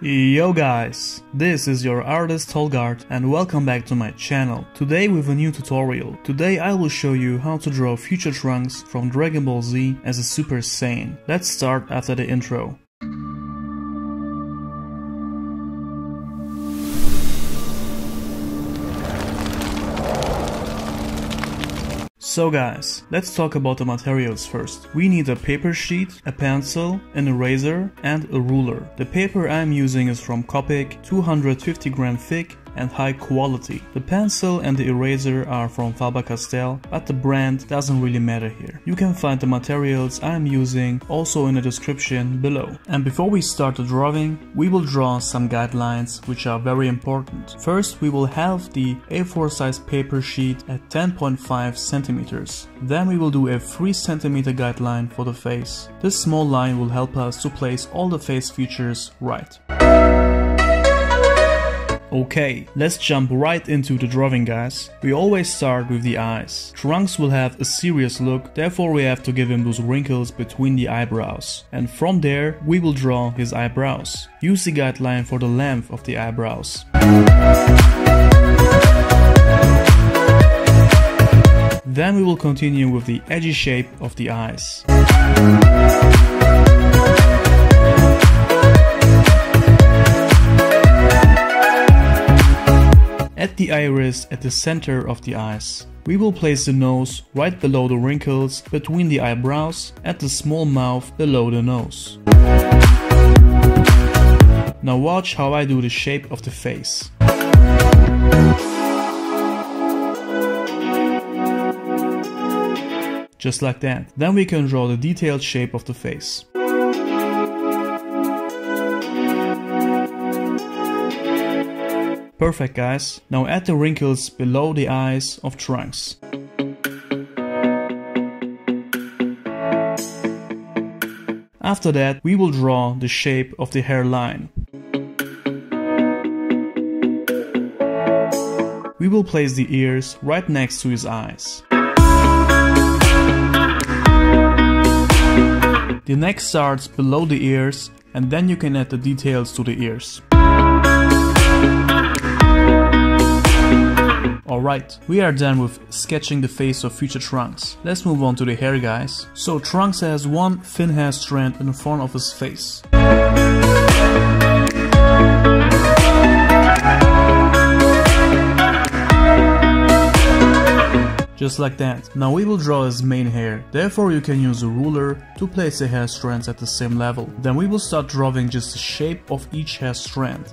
Yo guys, this is your artist Tolg Art and welcome back to my channel. Today with a new tutorial. Today I will show you how to draw future Trunks from Dragon Ball Z as a Super Saiyan. Let's start after the intro. So guys, let's talk about the materials first. We need a paper sheet, a pencil, an eraser and a ruler. The paper I'm using is from Copic, 250 gram thick and high quality. The pencil and the eraser are from Faber-Castell, but the brand doesn't really matter here. You can find the materials I'm using also in the description below. And before we start the drawing, we will draw some guidelines which are very important. First, we will have the A4 size paper sheet at 10.5 centimeters. Then we will do a 3 centimeter guideline for the face. This small line will help us to place all the face features right. Okay, let's jump right into the drawing guys. We always start with the eyes. Trunks will have a serious look, therefore we have to give him those wrinkles between the eyebrows. And from there, we will draw his eyebrows. Use the guideline for the length of the eyebrows. Then we will continue with the edgy shape of the eyes. At the iris at the center of the eyes. We will place the nose right below the wrinkles between the eyebrows at the small mouth below the nose. Now watch how I do the shape of the face. Just like that. Then we can draw the detailed shape of the face. Perfect guys. Now add the wrinkles below the eyes of Trunks. After that, we will draw the shape of the hairline. We will place the ears right next to his eyes. The neck starts below the ears and then you can add the details to the ears. Alright, we are done with sketching the face of future Trunks. Let's move on to the hair guys. So Trunks has one thin hair strand in the front of his face. Just like that. Now we will draw his main hair, therefore you can use a ruler to place the hair strands at the same level. Then we will start drawing just the shape of each hair strand.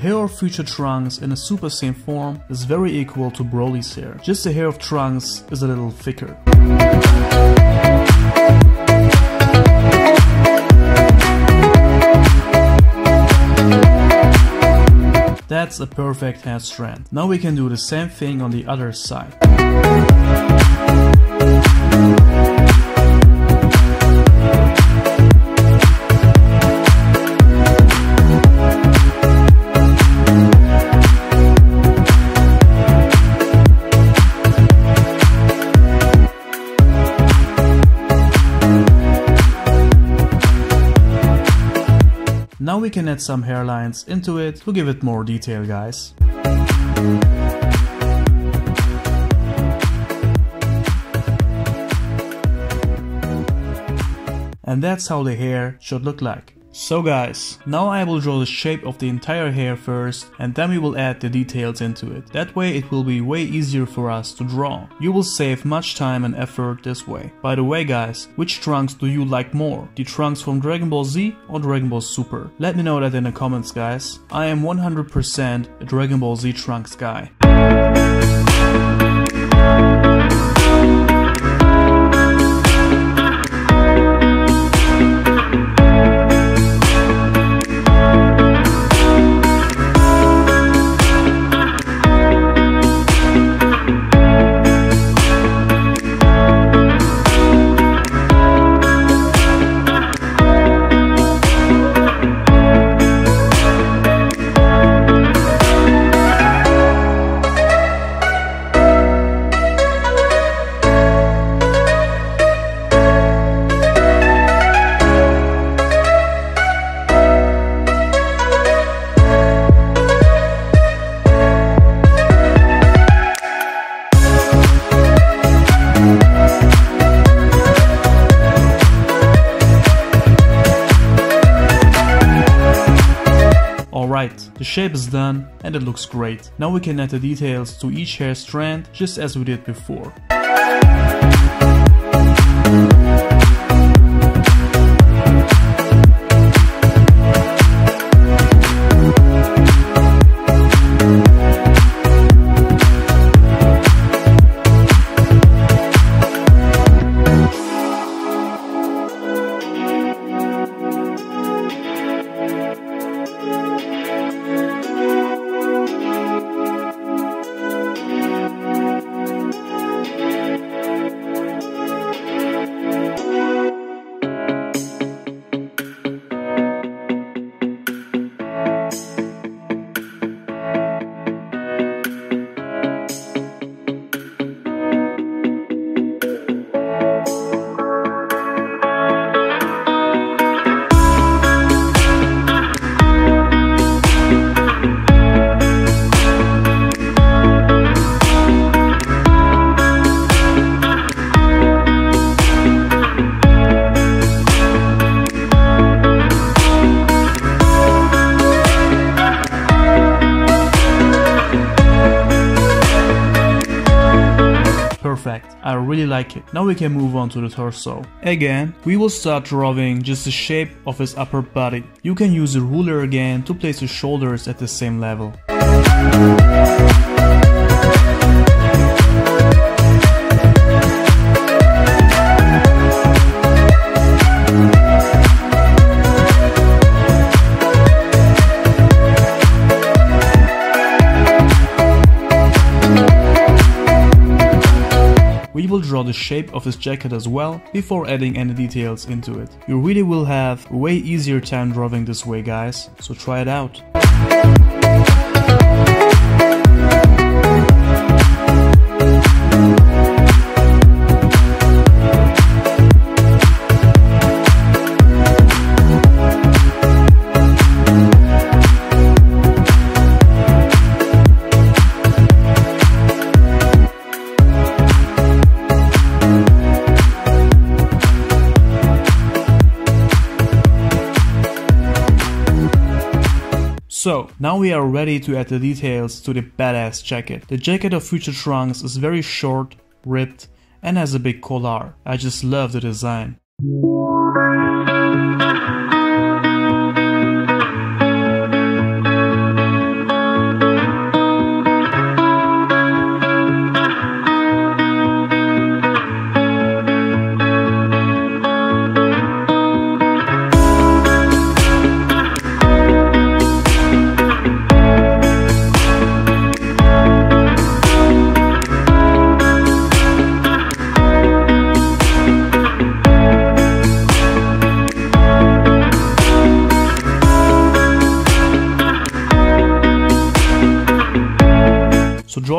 Hair of future Trunks in a Super Saiyan form is very equal to Broly's hair, just the hair of Trunks is a little thicker. That's a perfect hair strand. Now we can do the same thing on the other side. Now we can add some hairlines into it to give it more detail guys. And that's how the hair should look like. So guys, now I will draw the shape of the entire hair first and then we will add the details into it. That way it will be way easier for us to draw. You will save much time and effort this way. By the way guys, which Trunks do you like more? The Trunks from Dragon Ball Z or Dragon Ball Super? Let me know that in the comments guys. I am 100% a Dragon Ball Z Trunks guy. The shape is done and it looks great. Now we can add the details to each hair strand just as we did before. Really like it. Now we can move on to the torso. Again, we will start drawing just the shape of his upper body. You can use a ruler again to place his shoulders at the same level. Will draw the shape of his jacket as well before adding any details into it. You really will have way easier time drawing this way guys, so try it out. Now we are ready to add the details to the badass jacket. The jacket of Future Trunks is very short, ripped, and has a big collar. I just love the design.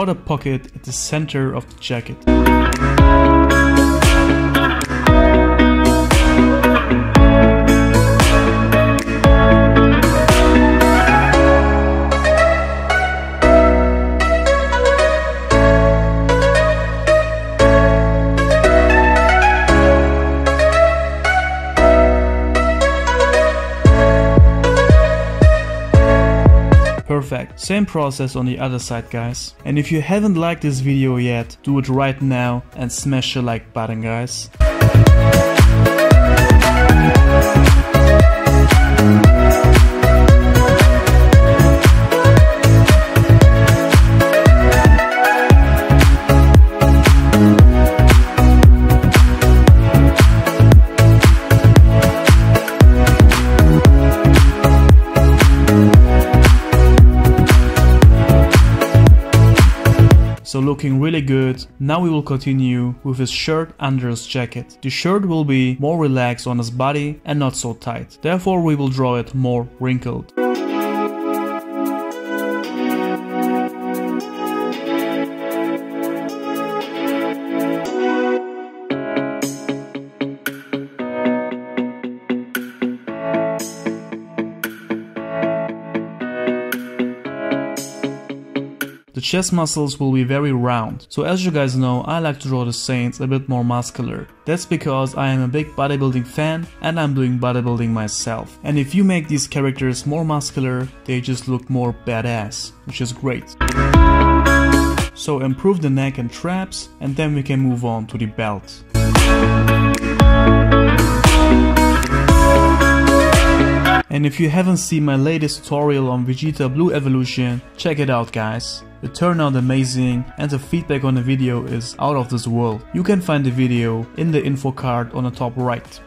The pocket at the center of the jacket. Same process on the other side guys. And if you haven't liked this video yet, do it right now and smash the like button guys. So looking really good. Now we will continue with his shirt under his jacket. The shirt will be more relaxed on his body and not so tight. Therefore we will draw it more wrinkled. The chest muscles will be very round. So as you guys know, I like to draw the Saiyans a bit more muscular. That's because I am a big bodybuilding fan and I'm doing bodybuilding myself. And if you make these characters more muscular, they just look more badass, which is great. So improve the neck and traps and then we can move on to the belt. And if you haven't seen my latest tutorial on Vegeta Blue Evolution, check it out guys. It turnout amazing and the feedback on the video is out of this world. You can find the video in the info card on the top right.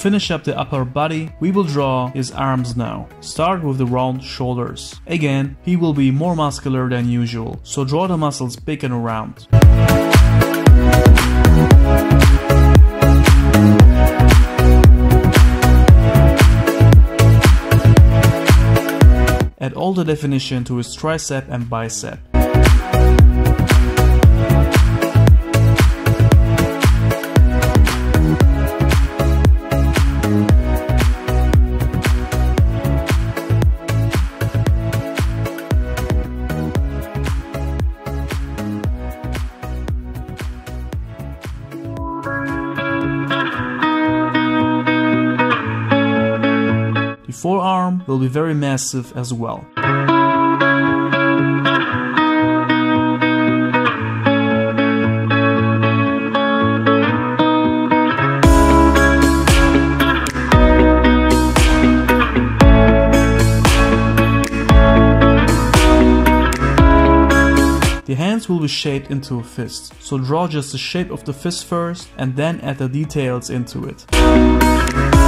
Finish up the upper body, we will draw his arms now. Start with the round shoulders. Again, he will be more muscular than usual, so draw the muscles big and round. Add all the definition to his tricep and bicep. Will be very massive as well. The hands will be shaped into a fist, so draw just the shape of the fist first and then add the details into it.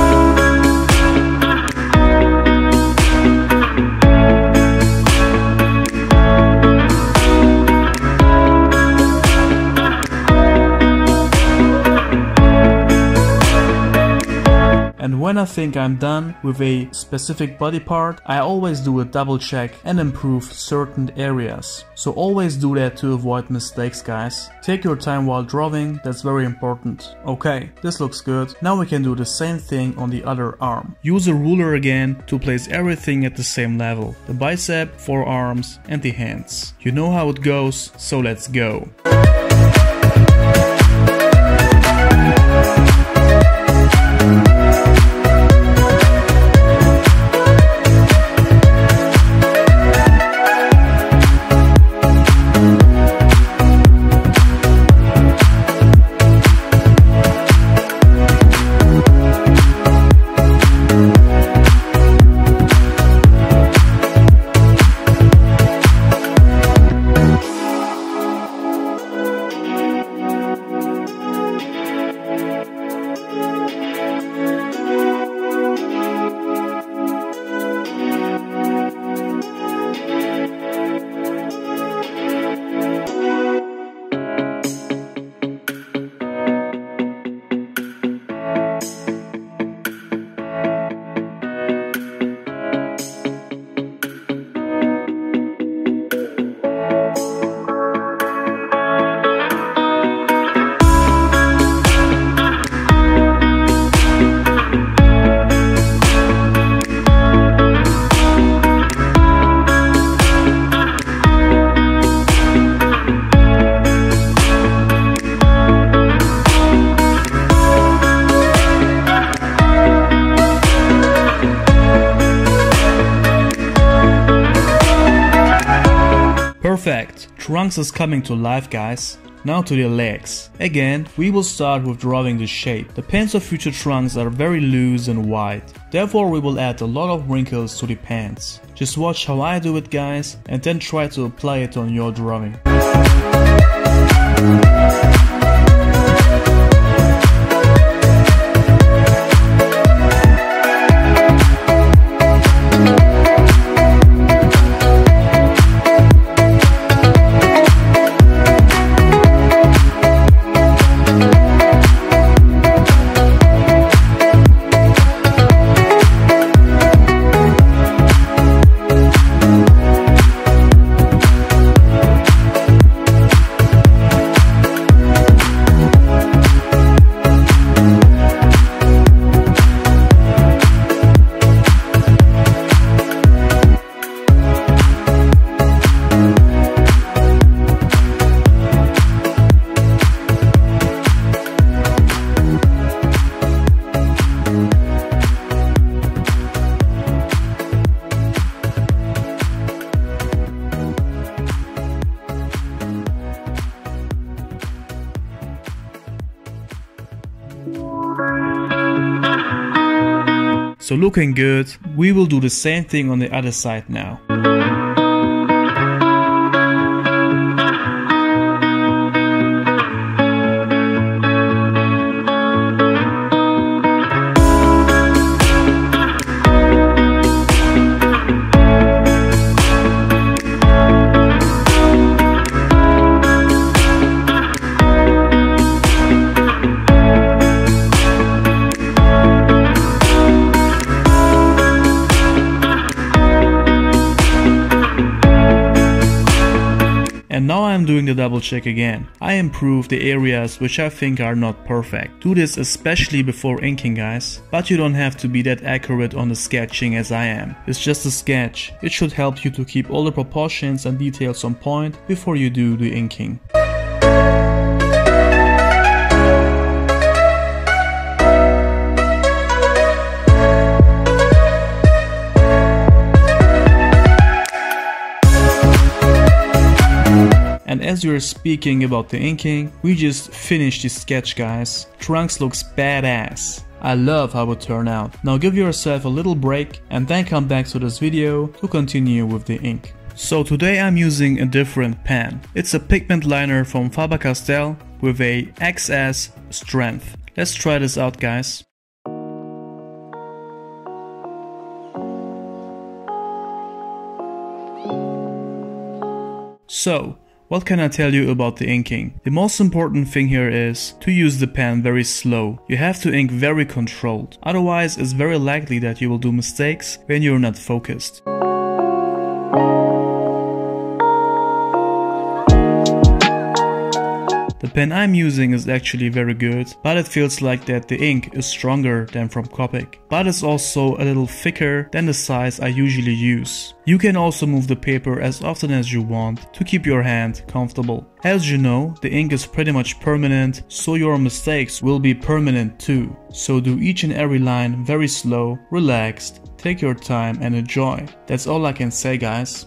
And when I think I'm done with a specific body part, I always do a double check and improve certain areas. So always do that to avoid mistakes guys. Take your time while drawing, that's very important. Okay, this looks good. Now we can do the same thing on the other arm. Use a ruler again to place everything at the same level. The bicep, forearms and the hands. You know how it goes, so let's go. Trunks is coming to life guys. Now to the legs. Again, we will start with drawing the shape. The pants of future Trunks are very loose and wide. Therefore we will add a lot of wrinkles to the pants. Just watch how I do it guys and then try to apply it on your drawing. Looking good, we will do the same thing on the other side now. Now I'm doing the double check again. I improve the areas which I think are not perfect. Do this especially before inking guys. But you don't have to be that accurate on the sketching as I am. It's just a sketch. It should help you to keep all the proportions and details on point before you do the inking. As we are speaking about the inking, we just finished this sketch guys. Trunks looks badass. I love how it turned out. Now give yourself a little break and then come back to this video to continue with the ink. So today I'm using a different pen. It's a pigment liner from Faber-Castell with a XS strength. Let's try this out guys. So, what can I tell you about the inking? The most important thing here is to use the pen very slow. You have to ink very controlled. Otherwise it's very likely that you will do mistakes when you're not focused. Pen I'm using is actually very good, but it feels like that the ink is stronger than from Copic. But it's also a little thicker than the size I usually use. You can also move the paper as often as you want to keep your hand comfortable. As you know, the ink is pretty much permanent, so your mistakes will be permanent too. So do each and every line very slow, relaxed, take your time and enjoy. That's all I can say guys.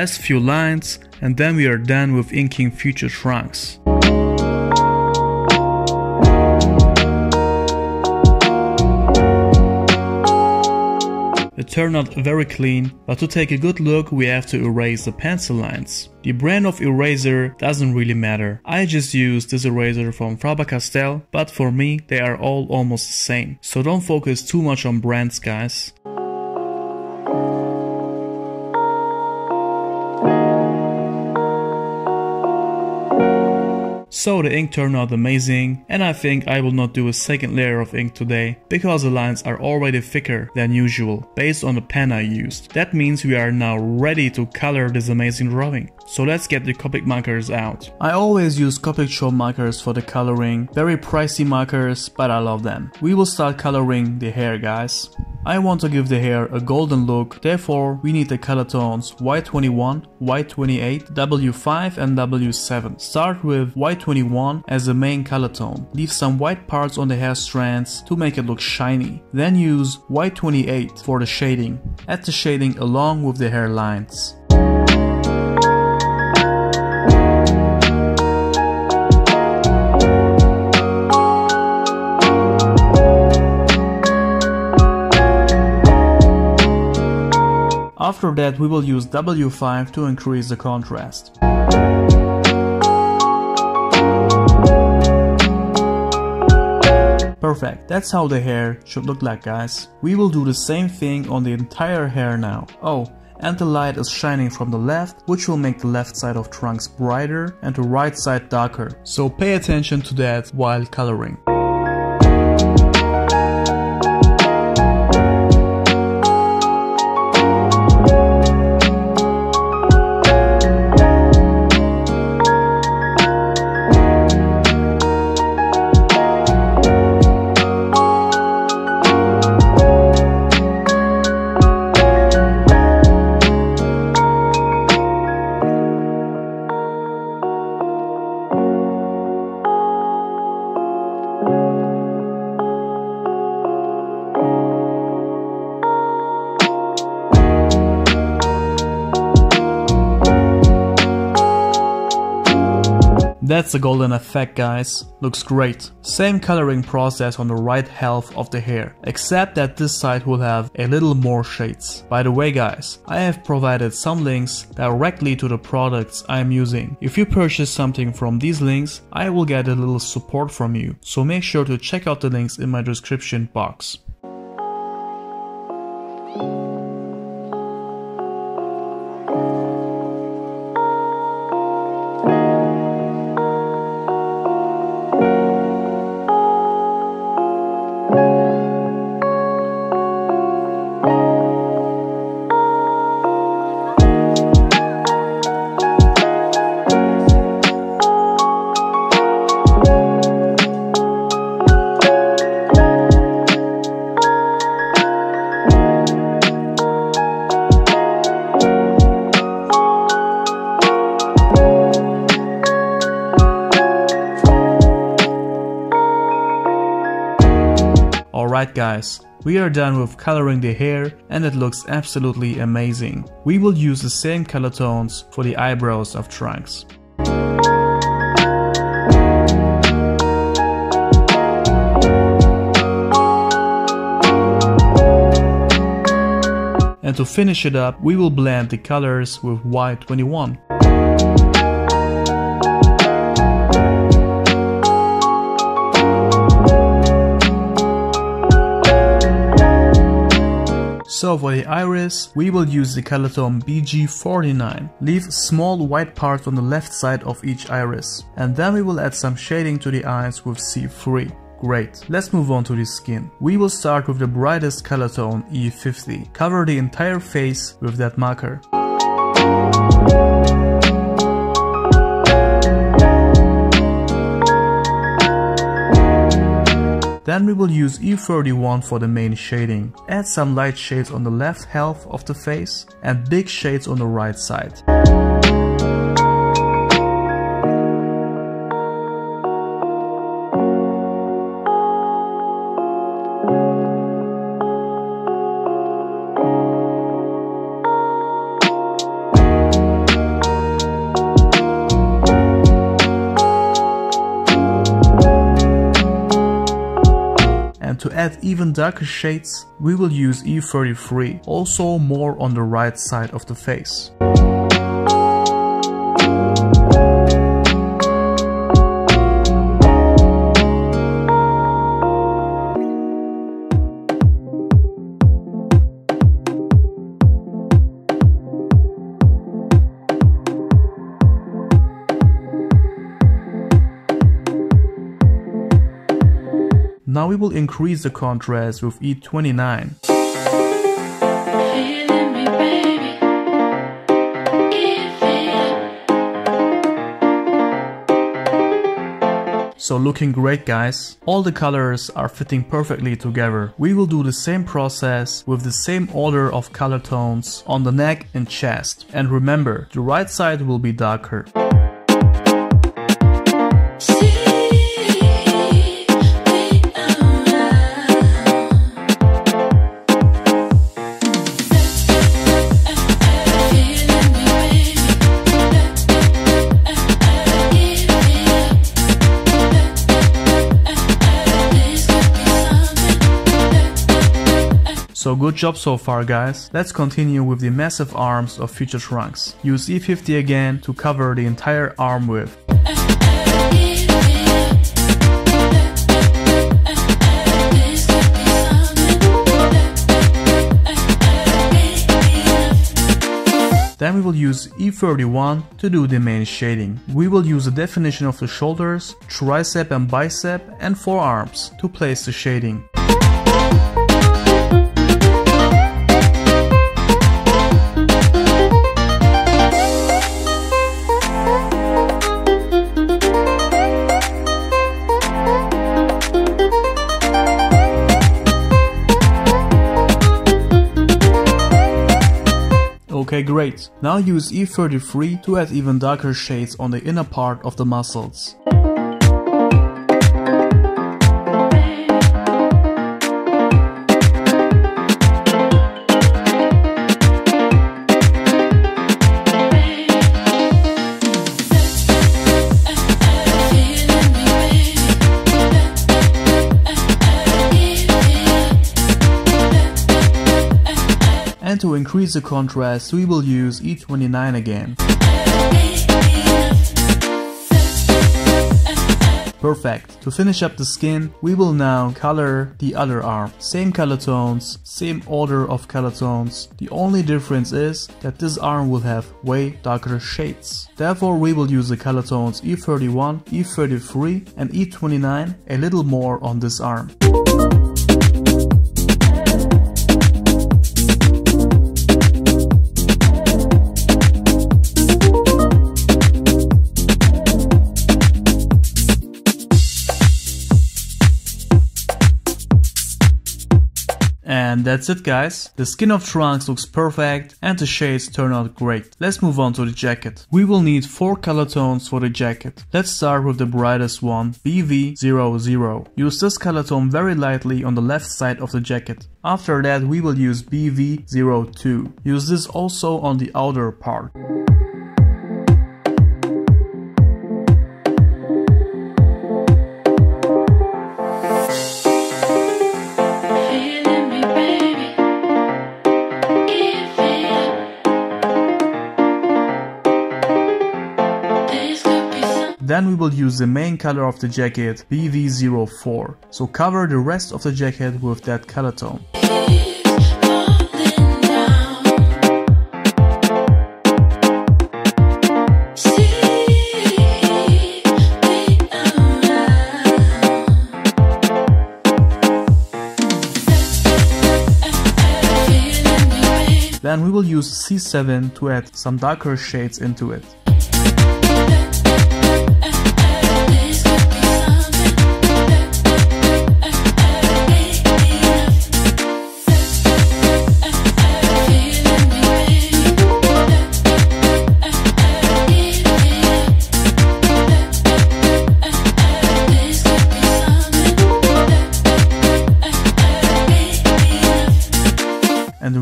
Last few lines and then we are done with inking future trunks. It turned out very clean, but to take a good look we have to erase the pencil lines. The brand of eraser doesn't really matter. I just use this eraser from Faber-Castell, but for me they are all almost the same. So don't focus too much on brands guys. So the ink turned out amazing and I think I will not do a second layer of ink today because the lines are already thicker than usual based on the pen I used. That means we are now ready to color this amazing drawing. So let's get the Copic markers out. I always use Copic Ciao markers for the coloring, very pricey markers but I love them. We will start coloring the hair guys. I want to give the hair a golden look, therefore we need the color tones Y21, Y28, W5 and W7. Start with Y21 as the main color tone. Leave some white parts on the hair strands to make it look shiny. Then use Y28 for the shading. Add the shading along with the hair lines. After that we will use W5 to increase the contrast. Perfect, that's how the hair should look like guys. We will do the same thing on the entire hair now. Oh, and the light is shining from the left, which will make the left side of trunks brighter and the right side darker. So pay attention to that while coloring. That's the golden effect guys, looks great. Same coloring process on the right half of the hair, except that this side will have a little more shades. By the way guys, I have provided some links directly to the products I am using. If you purchase something from these links, I will get a little support from you, so make sure to check out the links in my description box. We are done with coloring the hair and it looks absolutely amazing. We will use the same color tones for the eyebrows of Trunks. And to finish it up, we will blend the colors with Y21. For the iris, we will use the color tone BG49. Leave small white parts on the left side of each iris. And then we will add some shading to the eyes with C3. Great, let's move on to the skin. We will start with the brightest color tone E50. Cover the entire face with that marker. Then we will use E31 for the main shading. Add some light shades on the left half of the face and big shades on the right side. Even darker shades, we will use E33, also more on the right side of the face. We will increase the contrast with E29. So looking great guys. All the colors are fitting perfectly together. We will do the same process with the same order of color tones on the neck and chest. And remember, the right side will be darker. So good job so far guys. Let's continue with the massive arms of future trunks. Use E50 again to cover the entire arm width. Then we will use E31 to do the main shading. We will use the definition of the shoulders, tricep and bicep and forearms to place the shading. Okay great, now use E33 to add even darker shades on the inner part of the muscles. To increase the contrast, we will use E29 again. Perfect. To finish up the skin, we will now color the other arm. Same color tones, same order of color tones. The only difference is that this arm will have way darker shades. Therefore we will use the color tones E31, E33 and E29 a little more on this arm. And that's it guys. The skin of Trunks looks perfect and the shades turn out great. Let's move on to the jacket. We will need 4 color tones for the jacket. Let's start with the brightest one, BV00. Use this color tone very lightly on the left side of the jacket. After that we will use BV02. Use this also on the outer part. Then we will use the main color of the jacket, BV04. So cover the rest of the jacket with that color tone. Then we will use C7 to add some darker shades into it.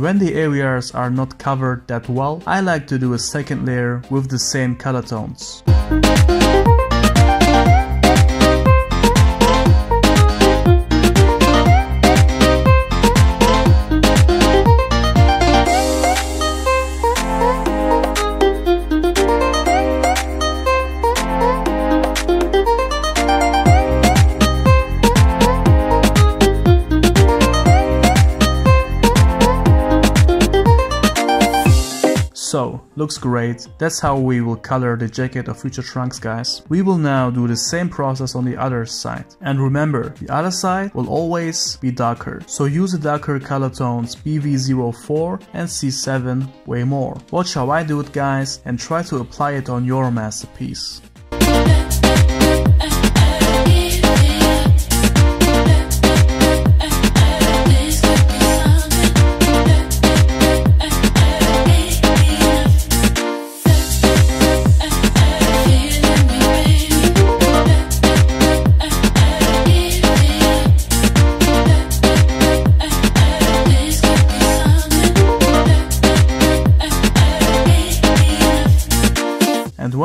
When the areas are not covered that well, I like to do a second layer with the same color tones. Looks great. That's how we will color the jacket of future trunks guys. We will now do the same process on the other side. And remember, the other side will always be darker. So use the darker color tones BV04 and C7 way more. Watch how I do it guys and try to apply it on your masterpiece.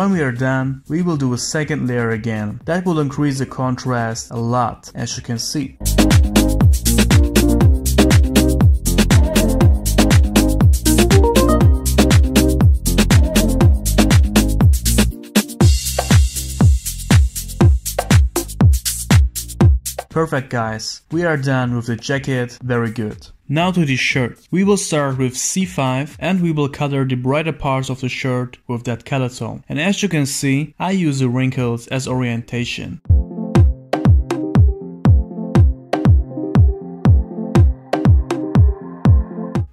When we are done, we will do a second layer again. That will increase the contrast a lot, as you can see. Perfect guys, we are done with the jacket, very good. Now to the shirt. We will start with C5 and we will color the brighter parts of the shirt with that color tone. And as you can see, I use the wrinkles as orientation.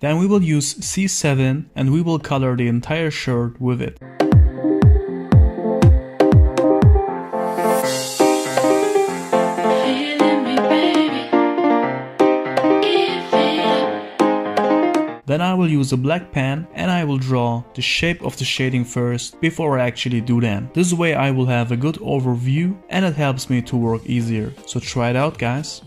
Then we will use C7 and we will color the entire shirt with it. Will use a black pen and I will draw the shape of the shading first before I actually do them. This way I will have a good overview and it helps me to work easier. So try it out guys.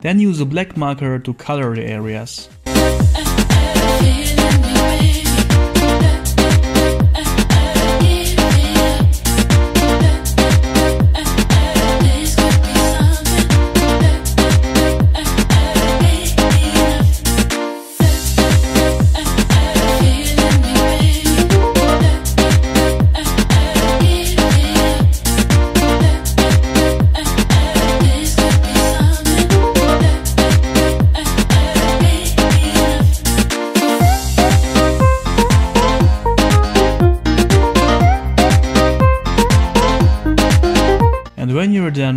Then use a black marker to color the areas.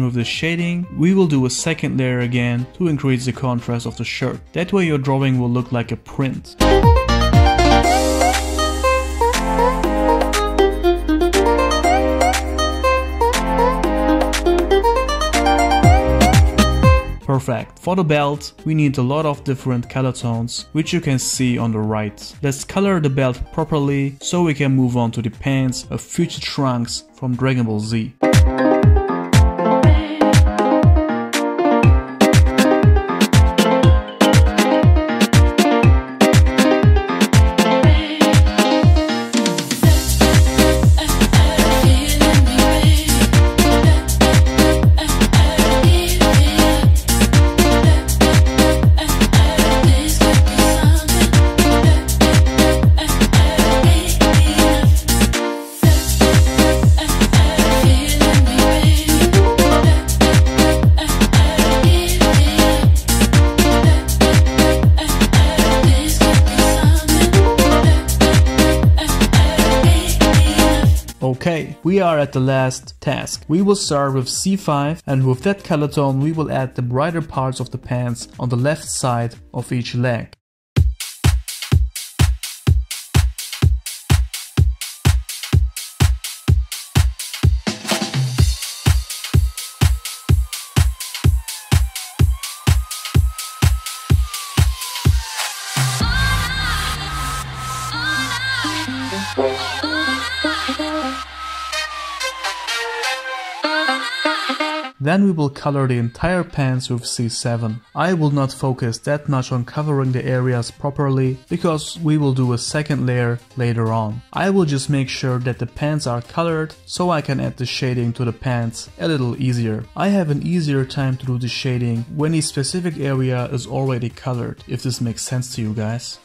With the shading, we will do a second layer again to increase the contrast of the shirt. That way your drawing will look like a print. Perfect. For the belt, we need a lot of different color tones, which you can see on the right. Let's color the belt properly so we can move on to the pants of future trunks from Dragon Ball Z. are at the last task. We will start with C5 and with that color tone we will add the brighter parts of the pants on the left side of each leg. We will color the entire pants with C7. I will not focus that much on covering the areas properly because we will do a second layer later on. I will just make sure that the pants are colored so I can add the shading to the pants a little easier. I have an easier time to do the shading when a specific area is already colored, if this makes sense to you guys.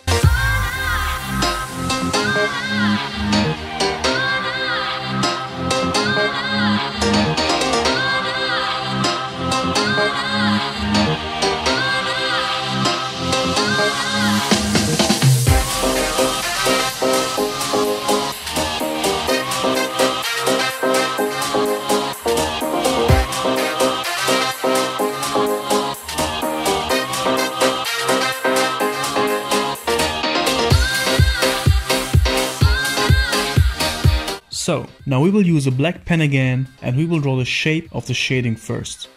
So, now we will use a black pen again and we will draw the shape of the shading first.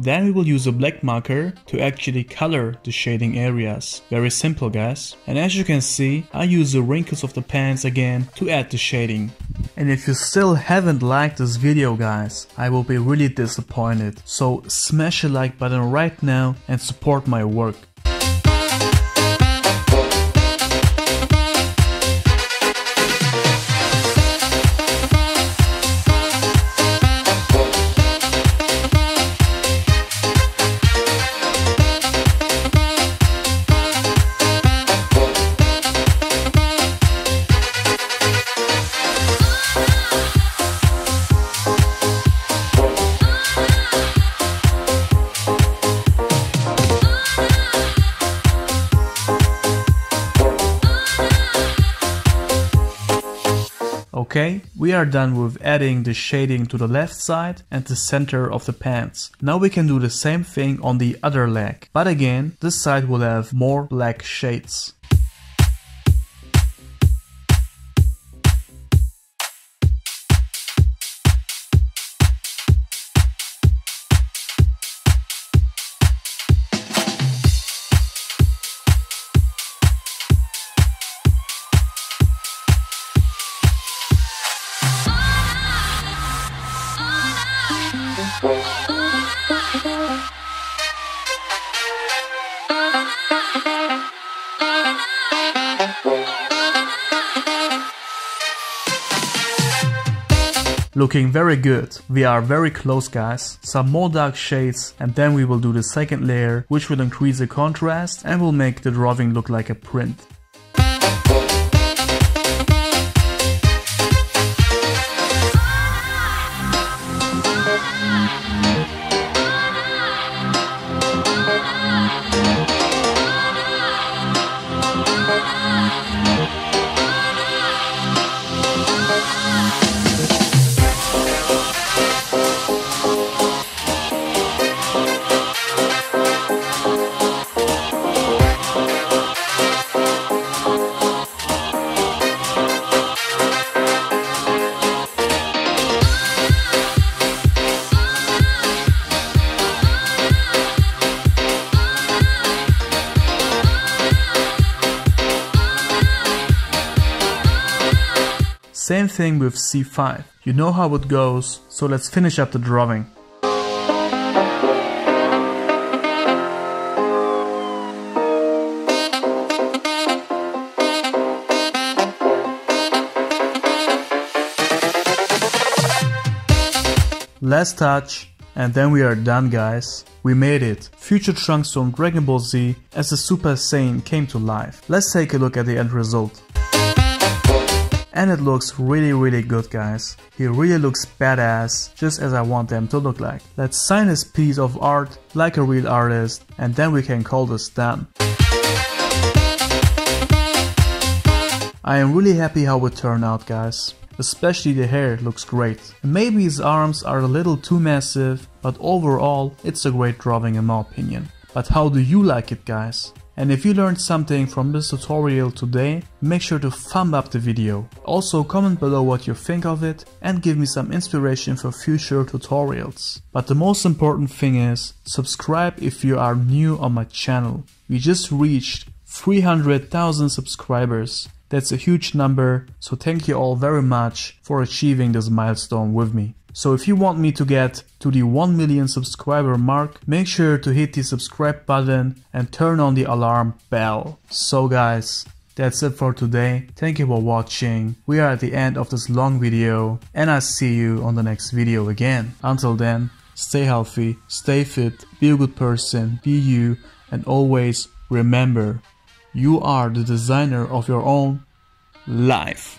Then we will use a black marker to actually color the shading areas. Very simple guys. And as you can see, I use the wrinkles of the pants again to add the shading. And if you still haven't liked this video guys, I will be really disappointed. So smash a like button right now and support my work. Okay, we are done with adding the shading to the left side and the center of the pants. Now we can do the same thing on the other leg, but again, this side will have more black shades. Looking very good. We are very close guys. Some more dark shades and then we will do the second layer which will increase the contrast and will make the drawing look like a print. Thing with C5. You know how it goes, so let's finish up the drawing. Last touch, and then we are done guys. We made it. Future Trunks from Dragon Ball Z as the Super Saiyan came to life. Let's take a look at the end result. And it looks really really good guys. He really looks badass, just as I want them to look like. Let's sign this piece of art like a real artist and then we can call this done. I am really happy how it turned out guys. Especially the hair looks great. Maybe his arms are a little too massive, but overall it's a great drawing in my opinion. But how do you like it guys? And if you learned something from this tutorial today, make sure to thumb up the video. Also comment below what you think of it and give me some inspiration for future tutorials. But the most important thing is, subscribe if you are new on my channel. We just reached 300,000 subscribers. That's a huge number, so thank you all very much for achieving this milestone with me. So if you want me to get to the 1 million subscriber mark, make sure to hit the subscribe button and turn on the alarm bell. So guys, that's it for today. Thank you for watching. We are at the end of this long video and I see you on the next video again. Until then, stay healthy, stay fit, be a good person, be you and always remember, you are the designer of your own life.